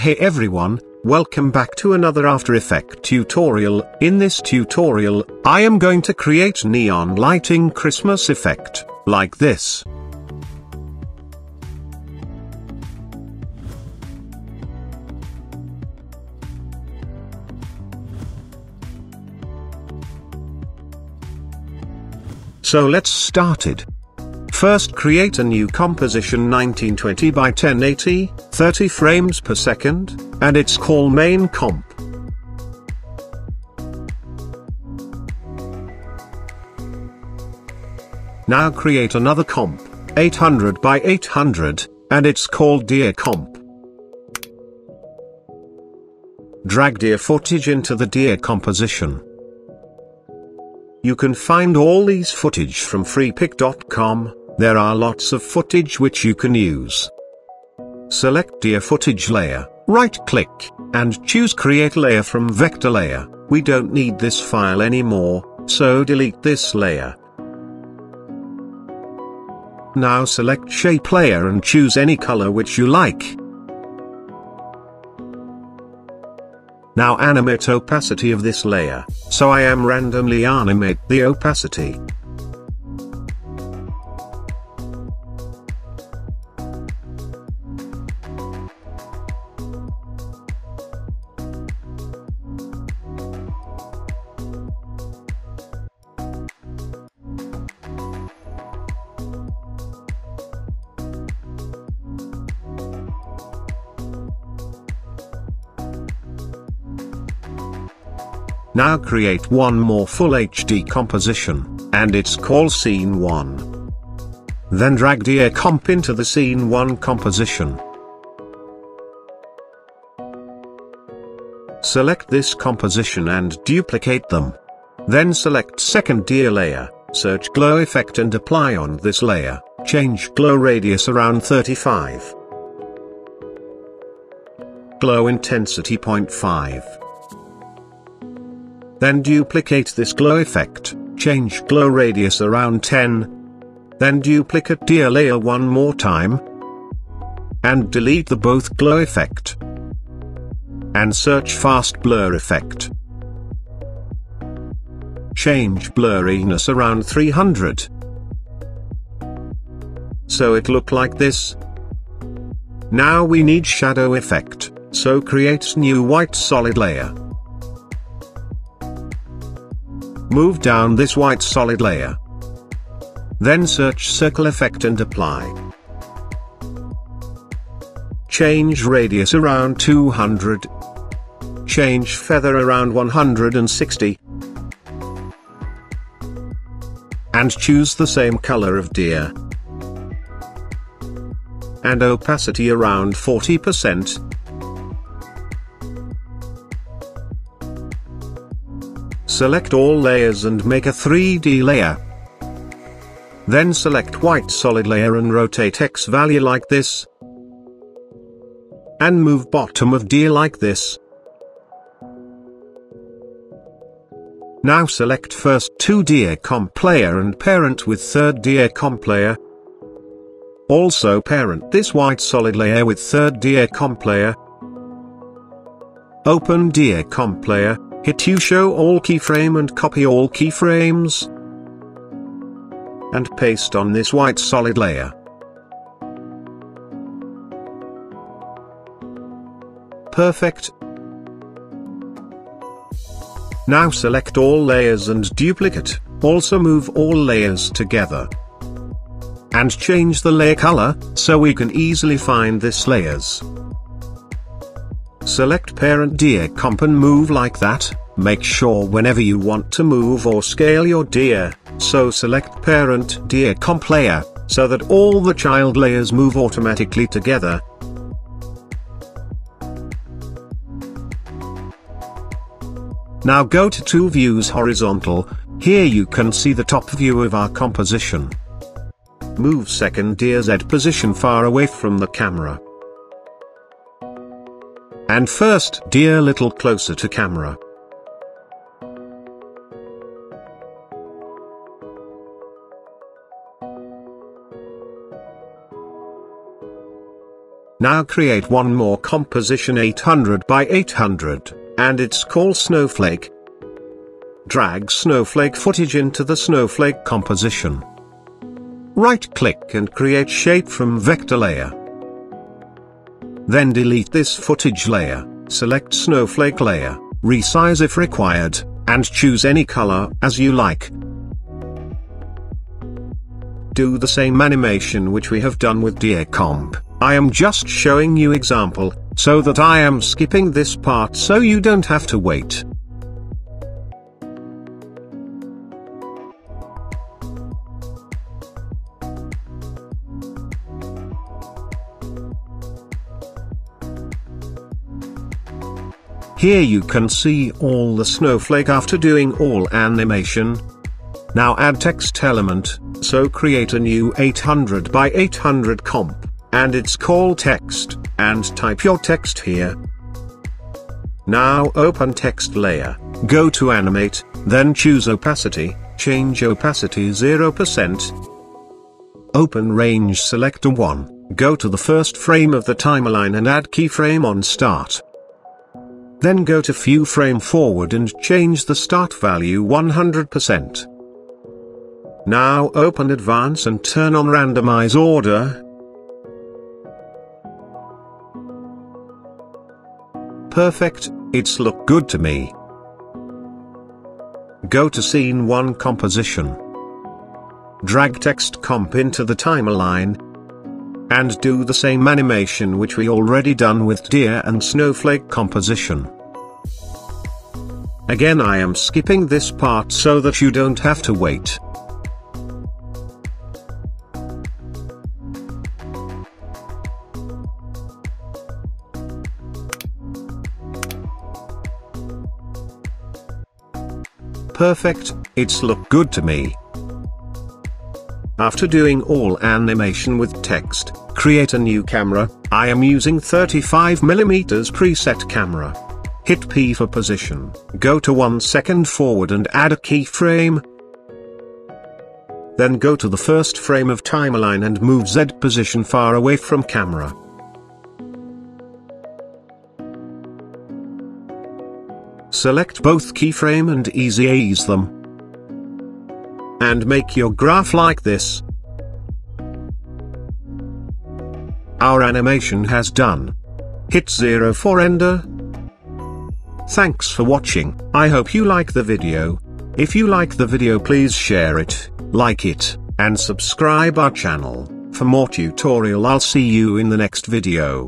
Hey everyone, welcome back to another After Effect tutorial. In this tutorial, I am going to create neon lighting Christmas effect, like this. So let's start it. First create a new composition 1920 by 1080, 30 frames per second, and it's called main comp. Now create another comp, 800 by 800, and it's called deer comp. Drag deer footage into the deer composition. You can find all these footage from freepik.com, there are lots of footage which you can use. Select deer footage layer, right click, and choose create layer from vector layer. We don't need this file anymore, so delete this layer. Now select shape layer and choose any color which you like. Now animate opacity of this layer, so I am randomly animate the opacity. Now create one more full HD composition, and it's called scene 1. Then drag deer comp into the scene 1 composition. Select this composition and duplicate them. Then select second deer layer, search glow effect and apply on this layer, change glow radius around 35. Glow intensity 0.5. Then duplicate this glow effect, change glow radius around 10. Then duplicate deer layer one more time. And delete the both glow effect. And search fast blur effect. Change blurriness around 300. So it look like this. Now we need shadow effect, so create new white solid layer. Move down this white solid layer. Then search circle effect and apply. Change radius around 200. Change feather around 160. And choose the same color of deer. And opacity around 40%. Select all layers and make a 3D layer. Then select white solid layer and rotate X value like this. And move bottom of deer like this. Now select first two deer comp layer and parent with third deer comp layer. Also parent this white solid layer with third deer comp layer. Open deer comp layer, Hit U show all keyframe and copy all keyframes. And paste on this white solid layer. Perfect. Now select all layers and duplicate, also move all layers together. And change the layer color, so we can easily find this layers. Select parent deer comp and move like that, make sure whenever you want to move or scale your deer, so select parent deer comp layer, so that all the child layers move automatically together. Now go to 2 views horizontal, here you can see the top view of our composition. Move second deer Z position far away from the camera. And first deer little closer to camera. Now create one more composition 800 by 800, and it's called Snowflake. Drag snowflake footage into the snowflake composition. Right-click and create shape from vector layer. Then delete this footage layer, select snowflake layer, resize if required, and choose any color as you like. Do the same animation which we have done with Deer Comp. I am just showing you example, so that I am skipping this part so you don't have to wait. Here you can see all the snowflake after doing all animation. Now add text element, so create a new 800 by 800 comp, and it's called text, and type your text here. Now open text layer, go to animate, then choose opacity, change opacity 0%. Open range selector 1, go to the first frame of the timeline and add keyframe on start. Then go to View Frame Forward and change the start value 100%. Now open Advance and turn on Randomize Order. Perfect, it's look good to me. Go to Scene 1 Composition. Drag text comp into the timeline, and do the same animation which we already done with deer and snowflake composition. Again I am skipping this part so that you don't have to wait. Perfect, it's look good to me. After doing all animation with text, create a new camera, I am using 35mm preset camera. Hit P for position, go to 1 second forward and add a keyframe. Then go to the first frame of timeline and move Z position far away from camera. Select both keyframe and easy ease them and make your graph like this. Our animation has done. Hit 0 for render. Thanks for watching, I hope you like the video. If you like the video please share it, like it, and subscribe our channel. For more tutorial I'll see you in the next video.